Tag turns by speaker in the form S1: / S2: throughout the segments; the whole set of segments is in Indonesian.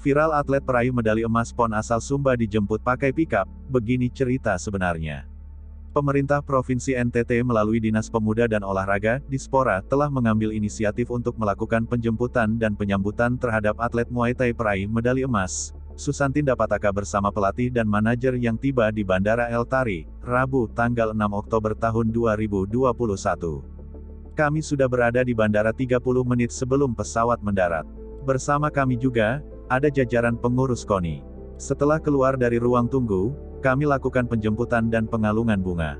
S1: Viral atlet peraih medali emas PON asal Sumba dijemput pakai pickup, begini cerita sebenarnya. Pemerintah Provinsi NTT melalui Dinas Pemuda dan Olahraga, Dispora, telah mengambil inisiatif untuk melakukan penjemputan dan penyambutan terhadap atlet Muay Thai peraih medali emas. Susantin Dapataka bersama pelatih dan manajer yang tiba di Bandara El Tari, Rabu, tanggal 6 Oktober tahun 2021. Kami sudah berada di bandara 30 menit sebelum pesawat mendarat. Bersama kami juga, ada jajaran pengurus KONI. Setelah keluar dari ruang tunggu, kami lakukan penjemputan dan pengalungan bunga.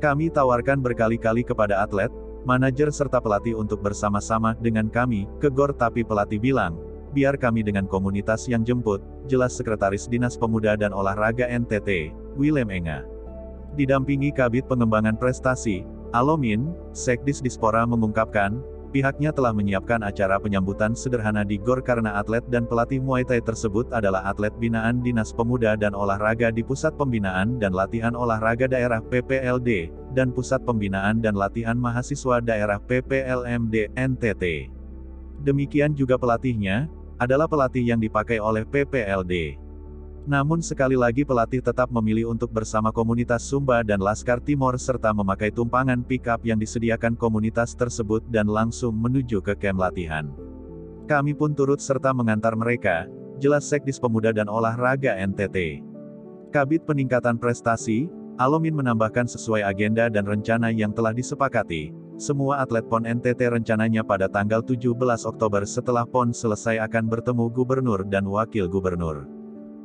S1: Kami tawarkan berkali-kali kepada atlet, manajer serta pelatih untuk bersama-sama dengan kami, ke GOR tapi pelatih bilang, biar kami dengan komunitas yang jemput, jelas Sekretaris Dinas Pemuda dan Olahraga NTT, Willem Enga. Didampingi Kabit Pengembangan Prestasi, Alomin, Sekdis Dispora mengungkapkan, Pihaknya telah menyiapkan acara penyambutan sederhana di GOR karena atlet dan pelatih Muay Thai tersebut adalah atlet binaan Dinas Pemuda dan Olahraga di Pusat Pembinaan dan Latihan Olahraga Daerah PPLD, dan Pusat Pembinaan dan Latihan Mahasiswa Daerah PPLMD NTT. Demikian juga pelatihnya, adalah pelatih yang dipakai oleh PPLD. Namun sekali lagi pelatih tetap memilih untuk bersama komunitas Sumba dan Laskar Timor serta memakai tumpangan pick-up yang disediakan komunitas tersebut dan langsung menuju ke kem latihan. Kami pun turut serta mengantar mereka, jelas Sekdis Pemuda dan Olahraga NTT. Kabit Peningkatan Prestasi, Alomin menambahkan sesuai agenda dan rencana yang telah disepakati, semua atlet PON NTT rencananya pada tanggal 17 Oktober setelah PON selesai akan bertemu gubernur dan wakil gubernur.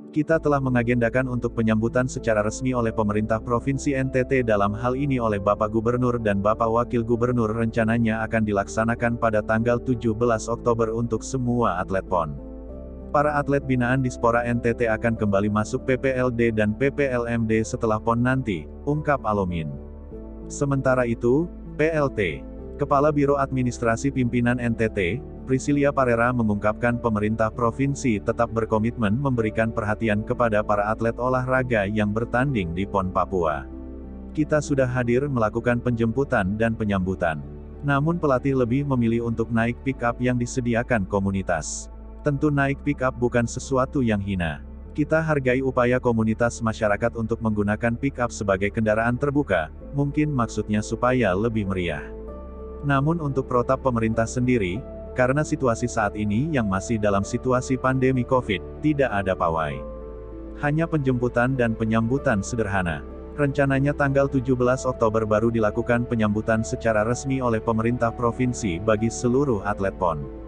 S1: Kita telah mengagendakan untuk penyambutan secara resmi oleh pemerintah Provinsi NTT dalam hal ini oleh Bapak Gubernur dan Bapak Wakil Gubernur rencananya akan dilaksanakan pada tanggal 17 Oktober untuk semua atlet PON. Para atlet binaan di Spora NTT akan kembali masuk PPLD dan PPLMD setelah PON nanti, ungkap Alomin. Sementara itu, PLT, Kepala Biro Administrasi Pimpinan NTT, Priscilia Parera mengungkapkan pemerintah provinsi tetap berkomitmen memberikan perhatian kepada para atlet olahraga yang bertanding di PON Papua. Kita sudah hadir melakukan penjemputan dan penyambutan. Namun pelatih lebih memilih untuk naik pick up yang disediakan komunitas. Tentu naik pick up bukan sesuatu yang hina. Kita hargai upaya komunitas masyarakat untuk menggunakan pick up sebagai kendaraan terbuka, mungkin maksudnya supaya lebih meriah. Namun untuk protap pemerintah sendiri, karena situasi saat ini yang masih dalam situasi pandemi COVID, tidak ada pawai. Hanya penjemputan dan penyambutan sederhana. Rencananya tanggal 17 Oktober baru dilakukan penyambutan secara resmi oleh pemerintah provinsi bagi seluruh atlet PON.